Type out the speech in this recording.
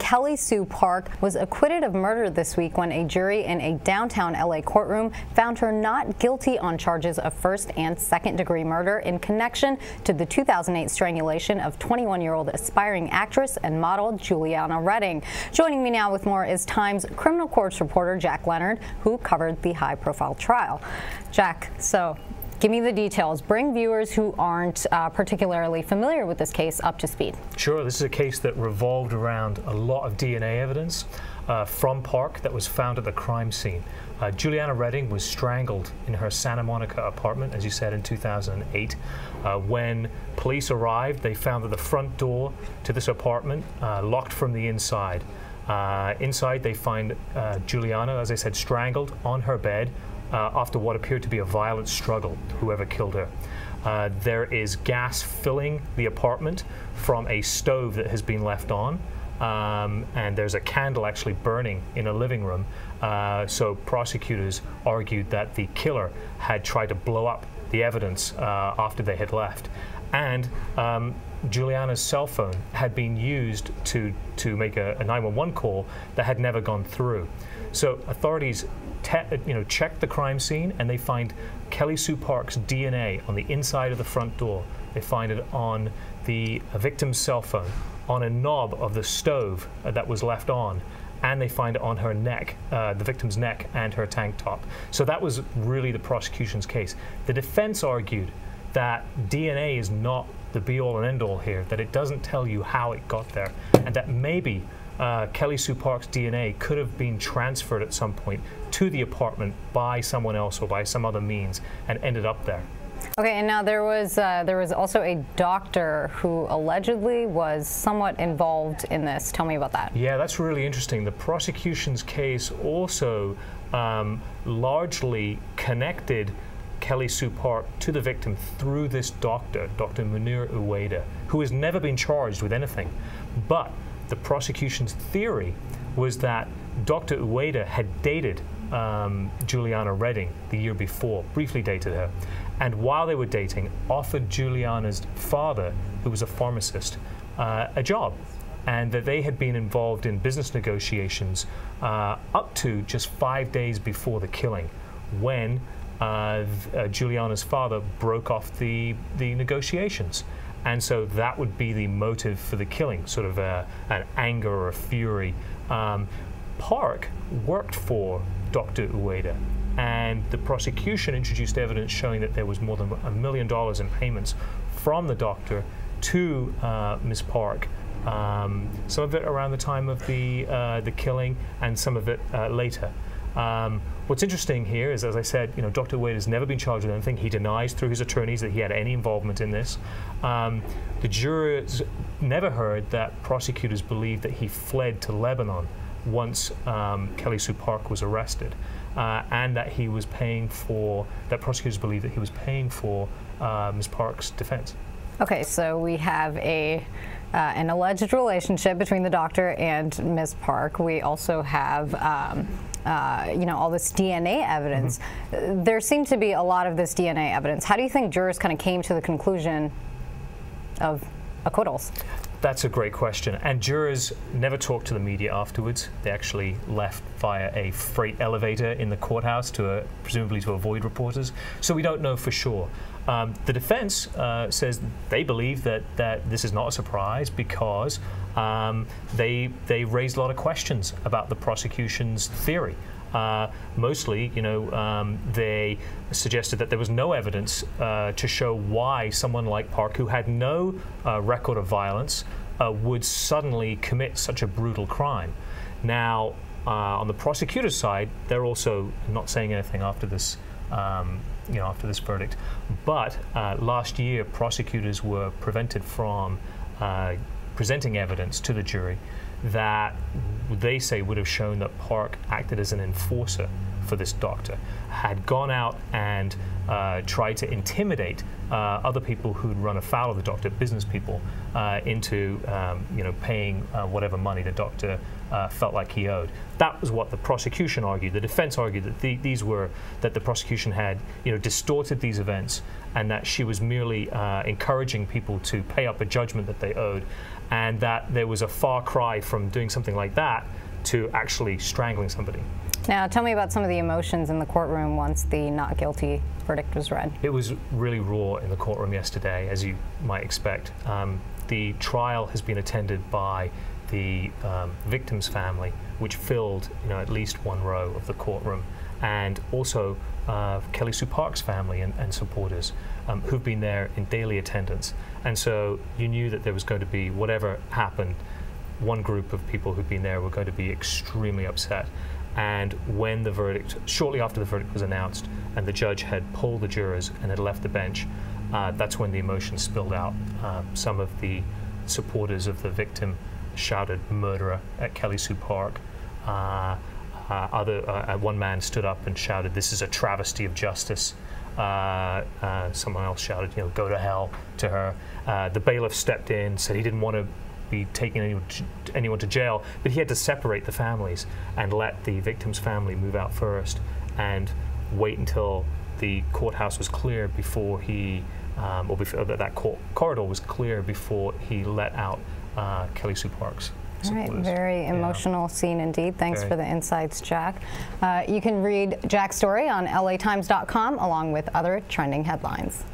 Kelly Soo Park was acquitted of murder this week when a jury in a downtown LA courtroom found her not guilty on charges of first and second degree murder in connection to the 2008 strangulation of 21 year old aspiring actress and model Juliana Redding. Joining me now with more is Times criminal courts reporter Jack Leonard, who covered the high profile trial. Jack, so Give me the details. Bring viewers who aren't uh, particularly familiar with this case up to speed. Sure. This is a case that revolved around a lot of DNA evidence uh, from Park that was found at the crime scene. Uh, Juliana Redding was strangled in her Santa Monica apartment, as you said, in 2008. Uh, when police arrived, they found that the front door to this apartment uh, locked from the inside. Uh, inside, they find uh, Juliana, as I said, strangled on her bed uh, after what appeared to be a violent struggle, whoever killed her. Uh, there is gas filling the apartment from a stove that has been left on. Um, and there's a candle actually burning in a living room. Uh, so prosecutors argued that the killer had tried to blow up the evidence uh, after they had left. And um, Juliana's cell phone had been used to, to make a, a 911 call that had never gone through. So authorities you know, check the crime scene and they find Kelly Soo Park's DNA on the inside of the front door. They find it on the victim's cell phone, on a knob of the stove uh, that was left on, and they find it on her neck, uh, the victim's neck, and her tank top. So that was really the prosecution's case. The defense argued that DNA is not the be all and end all here, that it doesn't tell you how it got there, and that maybe uh, Kelly Soo Park's DNA could have been transferred at some point to the apartment by someone else or by some other means and ended up there. Okay, and now there was uh, there was also a doctor who allegedly was somewhat involved in this. Tell me about that. Yeah, that's really interesting. The prosecution's case also um, largely connected Kelly Soo Park to the victim through this doctor, Dr. Munir Uwaydah, who has never been charged with anything, but the prosecution's theory was that Dr. Uwaydah had dated um, Juliana Redding the year before, briefly dated her, and while they were dating, offered Juliana's father, who was a pharmacist, uh, a job, and that they had been involved in business negotiations uh, up to just five days before the killing, when uh, Juliana's father broke off the, the negotiations. And so that would be the motive for the killing, sort of a, an anger or a fury. Um, Park worked for Dr. Uwaydah, and the prosecution introduced evidence showing that there was more than a million dollars in payments from the doctor to uh, Ms. Park. Um, some of it around the time of the uh, the killing, and some of it uh, later. Um, what's interesting here is, as I said, you know, Dr. Uwaydah has never been charged with anything. He denies through his attorneys that he had any involvement in this. Um, the jurors never heard that prosecutors believed that he fled to Lebanon once um, Kelly Soo Park was arrested, uh, and that he was paying for, that prosecutors believed that he was paying for uh, Ms. Park's defense. Okay, so we have a uh, an alleged relationship between the doctor and Ms. Park. We also have um, uh, you know, all this DNA evidence. Mm-hmm. There seemed to be a lot of this DNA evidence. How do you think jurors kind of came to the conclusion of acquittals? That's a great question. And jurors never talked to the media afterwards. They actually left via a freight elevator in the courthouse to uh, presumably to avoid reporters. So we don't know for sure. Um, the defense uh, says they believe that, that this is not a surprise because um, they, they raised a lot of questions about the prosecution's theory. Uh, mostly, you know, um, they suggested that there was no evidence uh, to show why someone like Park, who had no uh, record of violence, uh, would suddenly commit such a brutal crime. Now, uh, on the prosecutor's side, they're also not saying anything after this um, you know, after this verdict. But uh, last year, prosecutors were prevented from presenting evidence to the jury that they say would have shown that Park acted as an enforcer for this doctor, had gone out and uh, tried to intimidate uh, other people who'd run afoul of the doctor, business people, uh, into um, you know paying uh, whatever money the doctor uh, felt like he owed. That was what the prosecution argued. The defense argued that the, these were that the prosecution had you know distorted these events and that she was merely uh, encouraging people to pay up a judgment that they owed, and that there was a far cry from doing something like that to actually strangling somebody. Now, tell me about some of the emotions in the courtroom once the not guilty verdict was read. It was really raw in the courtroom yesterday, as you might expect. Um, the trial has been attended by the um, victim's family, which filled you know, at least one row of the courtroom, and also uh, Kelly Soo Park's family and, and supporters um, who've been there in daily attendance. And so you knew that there was going to be, whatever happened, one group of people who'd been there were going to be extremely upset. And when the verdict, shortly after the verdict was announced, and the judge had pulled the jurors and had left the bench, uh, that's when the emotions spilled out. Uh, some of the supporters of the victim shouted "murderer" at Kelly Soo Park. Uh, uh other, uh, one man stood up and shouted, "This is a travesty of justice." Uh, someone else shouted, "You know, go to hell!" to her. the bailiff stepped in, said he didn't want to be taking anyone to, anyone to jail, but he had to separate the families and let the victim's family move out first and wait until the courthouse was clear before he, um, or before that court corridor was clear before he let out uh, Kelly Soo Parks. All right, very emotional yeah. scene indeed. Thanks for the insights, Jack. Uh, you can read Jack's story on latimes.com along with other trending headlines.